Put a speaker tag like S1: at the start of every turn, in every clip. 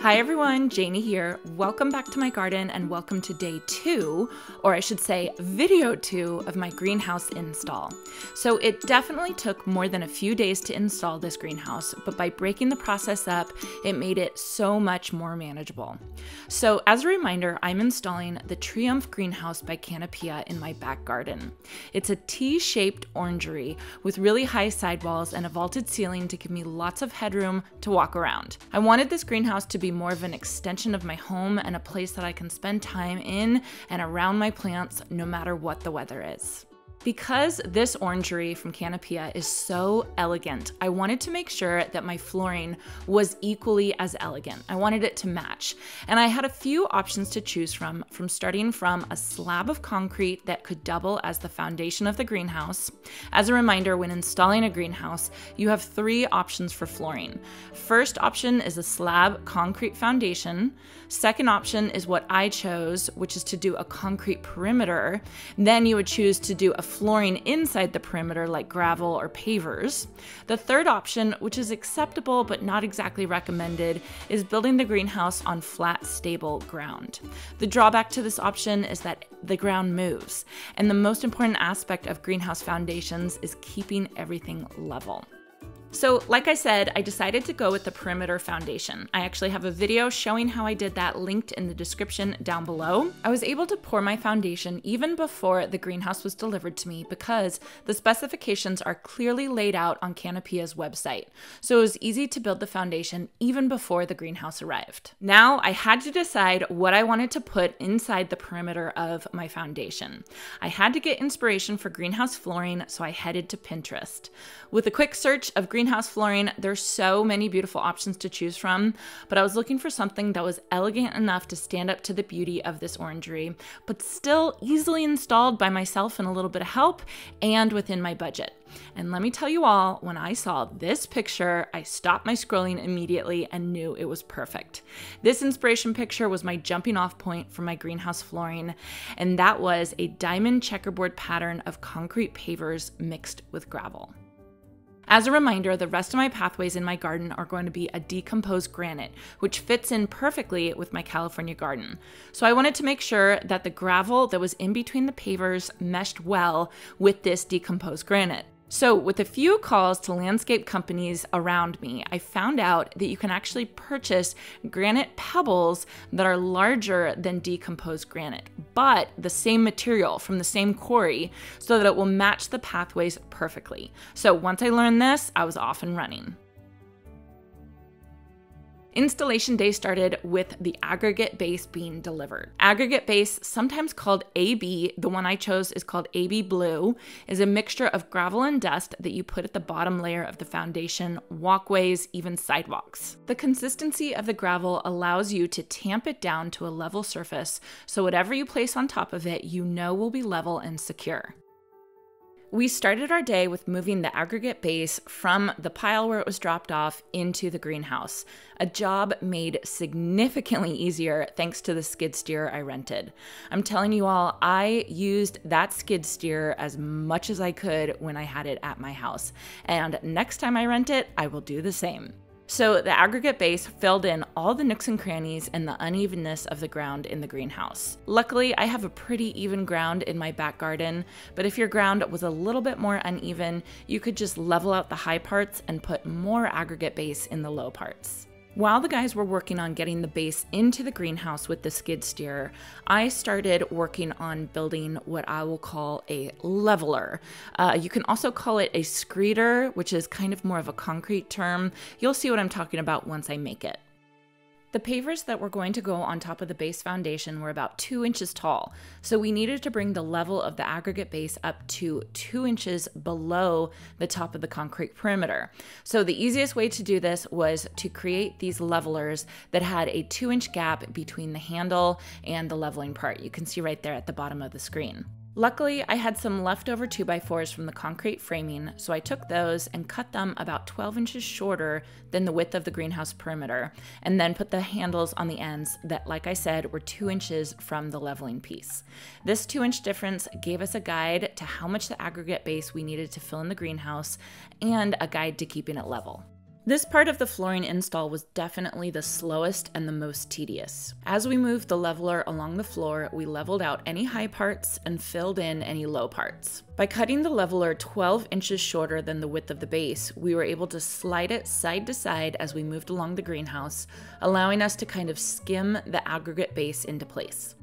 S1: Hi everyone, Janie here. Welcome back to my garden and welcome to day two, or I should say, video two of my greenhouse install. So, it definitely took more than a few days to install this greenhouse, but by breaking the process up, it made it so much more manageable. So, as a reminder, I'm installing the Triomphe Greenhouse by Canopia in my back garden. It's a T shaped orangery with really high sidewalls and a vaulted ceiling to give me lots of headroom to walk around. I wanted this greenhouse to be be more of an extension of my home and a place that I can spend time in and around my plants no matter what the weather is. Because this orangery from Canopia is so elegant, I wanted to make sure that my flooring was equally as elegant. I wanted it to match. And I had a few options to choose from, from starting from a slab of concrete that could double as the foundation of the greenhouse. As a reminder, when installing a greenhouse, you have three options for flooring. First option is a slab concrete foundation. Second option is what I chose, which is to do a concrete perimeter. Then you would choose to do a flooring inside the perimeter like gravel or pavers. The third option, which is acceptable but not exactly recommended, is building the greenhouse on flat, stable ground. The drawback to this option is that the ground moves, and the most important aspect of greenhouse foundations is keeping everything level. So, like I said, I decided to go with the perimeter foundation. I actually have a video showing how I did that linked in the description down below. I was able to pour my foundation even before the greenhouse was delivered to me because the specifications are clearly laid out on Canopia's website. So it was easy to build the foundation even before the greenhouse arrived. Now I had to decide what I wanted to put inside the perimeter of my foundation. I had to get inspiration for greenhouse flooring, so I headed to Pinterest. With a quick search of greenhouse flooring, there's so many beautiful options to choose from, but I was looking for something that was elegant enough to stand up to the beauty of this orangery, but still easily installed by myself and a little bit of help and within my budget. And let me tell you all, when I saw this picture, I stopped my scrolling immediately and knew it was perfect. This inspiration picture was my jumping off point for my greenhouse flooring, and that was a diamond checkerboard pattern of concrete pavers mixed with gravel. As a reminder, the rest of my pathways in my garden are going to be a decomposed granite, which fits in perfectly with my California garden. So I wanted to make sure that the gravel that was in between the pavers meshed well with this decomposed granite. So, with a few calls to landscape companies around me, I found out that you can actually purchase granite pebbles that are larger than decomposed granite, but the same material from the same quarry so that it will match the pathways perfectly. So, once I learned this, I was off and running. Installation day started with the aggregate base being delivered. Aggregate base, sometimes called AB, the one I chose is called AB Blue, is a mixture of gravel and dust that you put at the bottom layer of the foundation, walkways, even sidewalks. The consistency of the gravel allows you to tamp it down to a level surface so whatever you place on top of it, you know will be level and secure. We started our day with moving the aggregate base from the pile where it was dropped off into the greenhouse, a job made significantly easier thanks to the skid steer I rented. I'm telling you all, I used that skid steer as much as I could when I had it at my house, and next time I rent it, I will do the same. So the aggregate base filled in all the nooks and crannies and the unevenness of the ground in the greenhouse. Luckily, I have a pretty even ground in my back garden, but if your ground was a little bit more uneven, you could just level out the high parts and put more aggregate base in the low parts. While the guys were working on getting the base into the greenhouse with the skid steer, I started working on building what I will call a leveler. Uh, you can also call it a screeder, which is kind of more of a concrete term. You'll see what I'm talking about once I make it. The pavers that were going to go on top of the base foundation were about two inches tall, so we needed to bring the level of the aggregate base up to two inches below the top of the concrete perimeter. So the easiest way to do this was to create these levelers that had a two inch gap between the handle and the leveling part. You can see right there at the bottom of the screen. Luckily, I had some leftover 2x4s from the concrete framing, so I took those and cut them about 12 inches shorter than the width of the greenhouse perimeter, and then put the handles on the ends that, like I said, were 2 inches from the leveling piece. This 2 inch difference gave us a guide to how much the aggregate base we needed to fill in the greenhouse and a guide to keeping it level. This part of the flooring install was definitely the slowest and the most tedious. As we moved the leveler along the floor, we leveled out any high parts and filled in any low parts. By cutting the leveler 12 inches shorter than the width of the base, we were able to slide it side to side as we moved along the greenhouse, allowing us to kind of skim the aggregate base into place.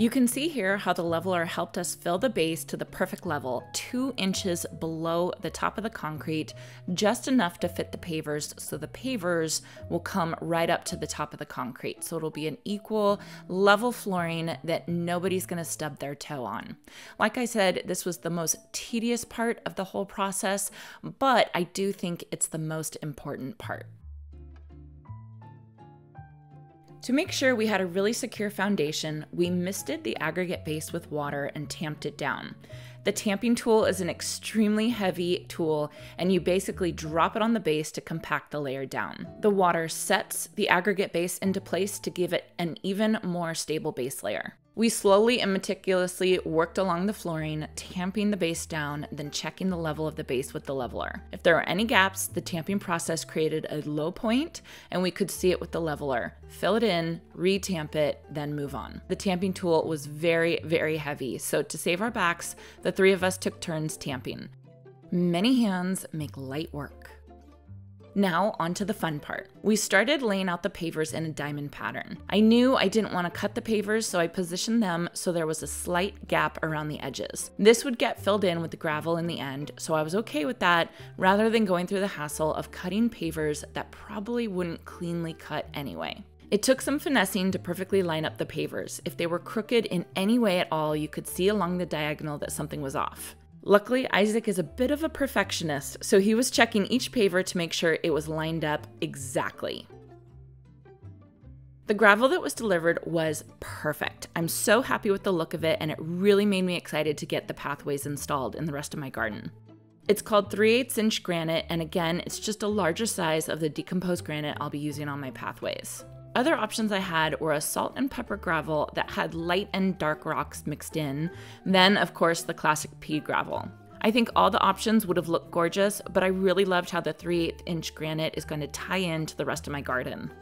S1: You can see here how the leveler helped us fill the base to the perfect level, two inches below the top of the concrete, just enough to fit the pavers so the pavers will come right up to the top of the concrete. So it'll be an equal level flooring that nobody's gonna stub their toe on. Like I said, this was the most tedious part of the whole process, but I do think it's the most important part. To make sure we had a really secure foundation, we misted the aggregate base with water and tamped it down. The tamping tool is an extremely heavy tool, and you basically drop it on the base to compact the layer down. The water sets the aggregate base into place to give it an even more stable base layer. We slowly and meticulously worked along the flooring, tamping the base down, then checking the level of the base with the leveler. If there were any gaps, the tamping process created a low point and we could see it with the leveler. Fill it in, re-tamp it, then move on. The tamping tool was very, very heavy, so to save our backs, the three of us took turns tamping. Many hands make light work. Now, on to the fun part. We started laying out the pavers in a diamond pattern. I knew I didn't want to cut the pavers, so I positioned them so there was a slight gap around the edges. This would get filled in with the gravel in the end, so I was okay with that rather than going through the hassle of cutting pavers that probably wouldn't cleanly cut anyway. It took some finessing to perfectly line up the pavers. If they were crooked in any way at all, you could see along the diagonal that something was off. Luckily, Isaac is a bit of a perfectionist, so he was checking each paver to make sure it was lined up exactly. The gravel that was delivered was perfect. I'm so happy with the look of it, and it really made me excited to get the pathways installed in the rest of my garden. It's called 3 8 inch granite, and again, it's just a larger size of the decomposed granite I'll be using on my pathways. Other options I had were a salt and pepper gravel that had light and dark rocks mixed in, then, of course, the classic pea gravel. I think all the options would have looked gorgeous, but I really loved how the 3 8 inch granite is going to tie into the rest of my garden.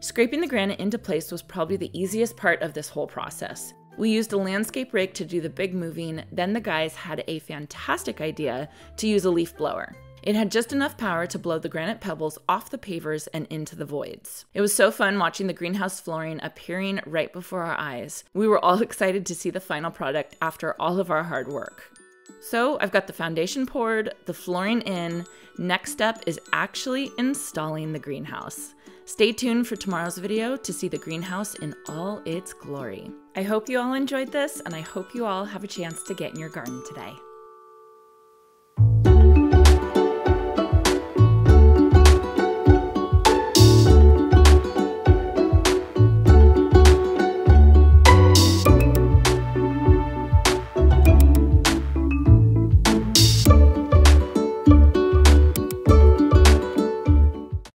S1: Scraping the granite into place was probably the easiest part of this whole process. We used a landscape rake to do the big moving, then the guys had a fantastic idea to use a leaf blower. It had just enough power to blow the granite pebbles off the pavers and into the voids. It was so fun watching the greenhouse flooring appearing right before our eyes. We were all excited to see the final product after all of our hard work. So I've got the foundation poured, the flooring in. Next step is actually installing the greenhouse. Stay tuned for tomorrow's video to see the greenhouse in all its glory. I hope you all enjoyed this and I hope you all have a chance to get in your garden today.